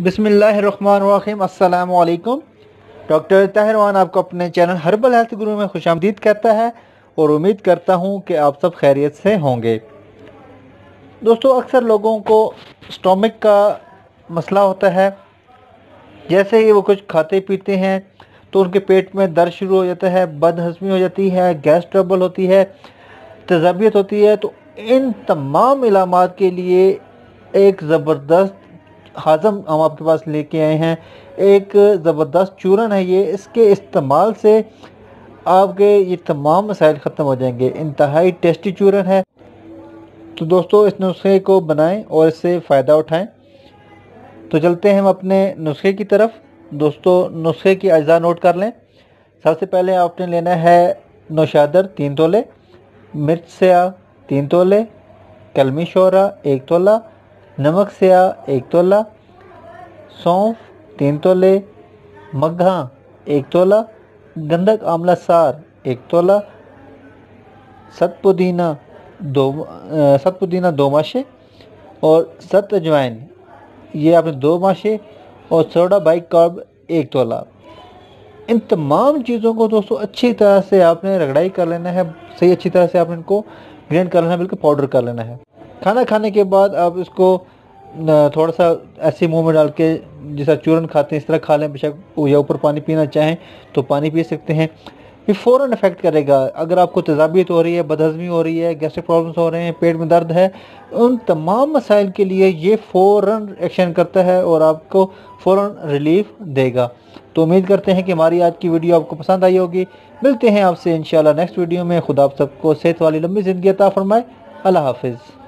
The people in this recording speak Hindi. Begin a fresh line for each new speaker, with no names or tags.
बिसमीम अल्लाम डॉक्टर ताहरवान आपको अपने चैनल हर्बल हेल्थ गुरु में खुश आमदीद कहता है और उम्मीद करता हूँ कि आप सब खैरियत से होंगे। दोस्तों, अक्सर लोगों को स्टोमिक का मसला होता है। जैसे ही वो कुछ खाते पीते हैं तो उनके पेट में दर्द शुरू हो जाता है, बदहजमी हो जाती है, गैस ट्रबल होती है तजाबियत होती है। तो इन तमाम इलामत के लिए एक ज़बरदस्त हाजम हम आपके पास लेके आए हैं। एक ज़बरदस्त चूरन है ये। इसके इस्तेमाल से आपके ये तमाम मसाइल ख़त्म हो जाएँगे। इंतहाई टेस्टी चूरन है। तो दोस्तों, इस नुस्खे को बनाएँ और इससे फ़ायदा उठाएँ। तो चलते हैं हम अपने नुस्खे की तरफ़। दोस्तों, नुस्खे की अज़ा नोट कर लें। सबसे पहले आपने लेना है नौशादर तीन तोले, मिर्च स्या तीन तोले, कलमी शोरा एक तोला नमक स्या एक तोला, सौंफ तीन तोले मग्घा एक तोला, गंधक आमला सार एक तोला सत पुदीना दो सत पुदीना दो माशे और सत अजवाइन। ये आपने दो माशे और सोडा बाइक कार्ब एक तोला। इन तमाम चीज़ों को दोस्तों अच्छी तरह से आपने रगड़ाई कर लेना है, सही अच्छी तरह से आपने इनको ग्राइंड कर लेना है, बिल्कुल पाउडर कर लेना है। खाना खाने के बाद आप इसको थोड़ा सा ऐसे मुँह में डाल के जैसा चूरन खाते हैं, इस तरह खा लें, बेशक या ऊपर पानी पीना चाहें तो पानी पी सकते हैं। ये फ़ौर इफ़ेक्ट करेगा। अगर आपको तजाबियत हो रही है, बदहजमी हो रही है गैस्ट्रिक प्रॉब्लम्स हो रहे हैं, पेट में दर्द है, उन तमाम मसाइल के लिए ये फ़ौर एक्शन करता है और आपको फ़ौर रिलीफ देगा। तो उम्मीद करते हैं कि हमारी आज की वीडियो आपको पसंद आई होगी। मिलते हैं आपसे इन नेक्स्ट वीडियो में। खुदा आप सबको सेहत वाली लंबी ज़िंदगी अता फरमाए। अल्लाह हाफिज़।